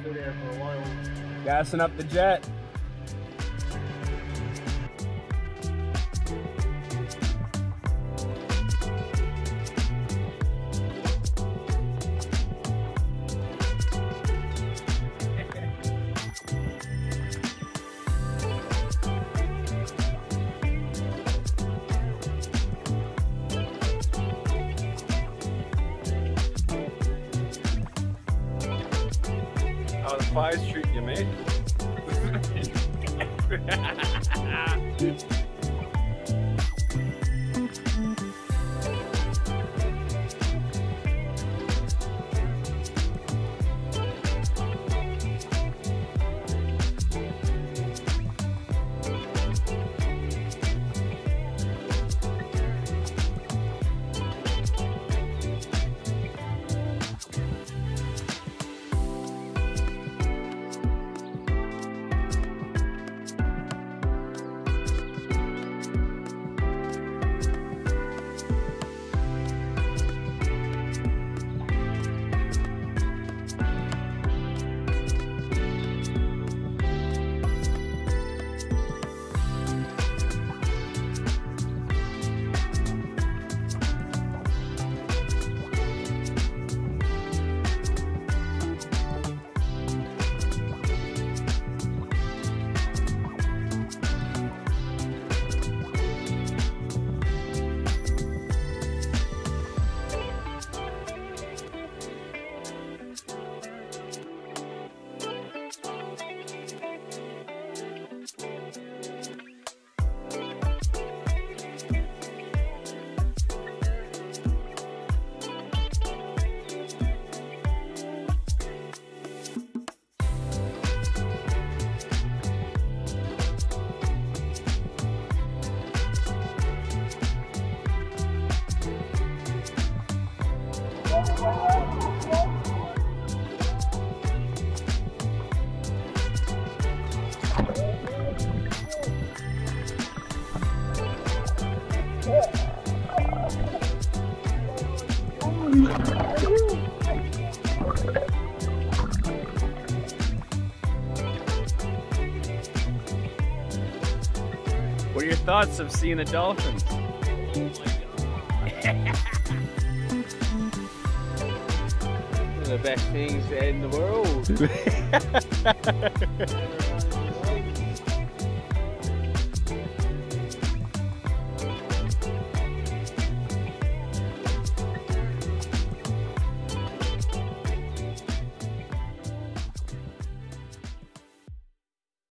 Still there for a while. Gassing up the jet. How the flies treat you, mate? What are your thoughts of seeing the dolphins? Oh of the best things in the world.